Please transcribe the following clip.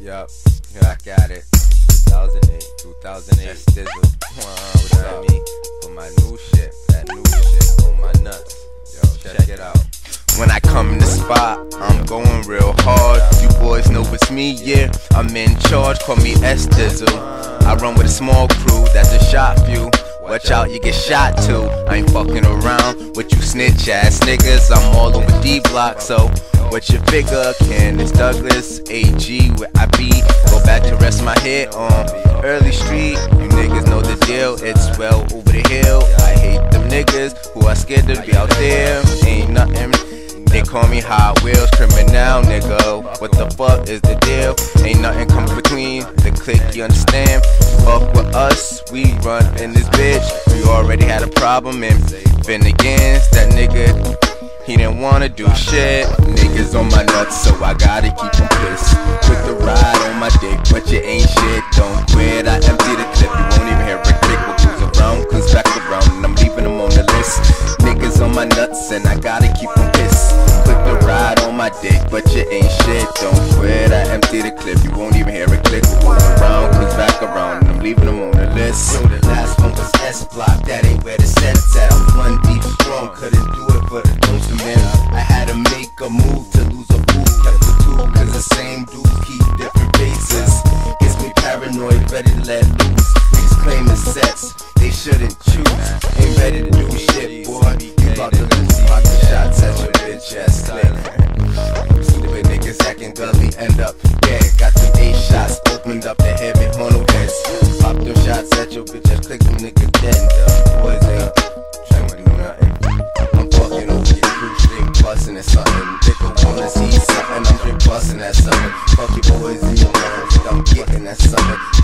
Yup, back at it. 2008, 2008, Stizzle. What's up? Me for my new shit, that new shit on my nuts. Yo, check it out. When I come in the spot, I'm going real hard. You boys know it's me, yeah. I'm in charge, call me S Dizzle. I run with a small crew, that's a shot few. Watch out, you get shot too. I ain't fucking around with you snitch ass niggas. I'm all over D block, so what you figure? Candace Douglas, AG, where I be. Go back to rest my head on early street. You niggas know the deal, it's well over the hill. I hate them niggas who are scared to be out there. Ain't nothing. They call me Hot Wheels criminal, nigga. What the fuck is the deal? Ain't nothing come between the click, you understand? Fuck with us, we run in this bitch. We already had a problem and Finnegan's that nigga. He didn't wanna do shit. Niggas on my nuts, so I gotta keep him pissed. Put the ride on my dick, but you ain't shit. Don't quit. I empty the clip, you won't even hear a click. What goes around comes back around, and I'm leaving them on the list. Niggas on my nuts, and I gotta keep them pissed. Put the ride on my dick, but you ain't shit. Don't quit. I empty the clip, you won't even hear a click. What goes around comes back around, and I'm leaving them on the list. Yo, the last one was S block, that ain't where the set's at. One deep strong, couldn't do a move to lose a fool, kept the two, cause the same dudes keep different faces. Gets me paranoid, ready to let loose. Niggas claiming sets, they shouldn't choose. Ain't ready to do shit, boy. You about to lose, about the shots at your bitch ass click. Stupid niggas acting gully, end up dead. Got them eight shots, opened up the heavy funnel heads. Pop them shots at your bitch ass, click them niggas dead. The boys wanna see something, I'm straight bustin' at. Fuck your boys and your moms, I'm getting at something.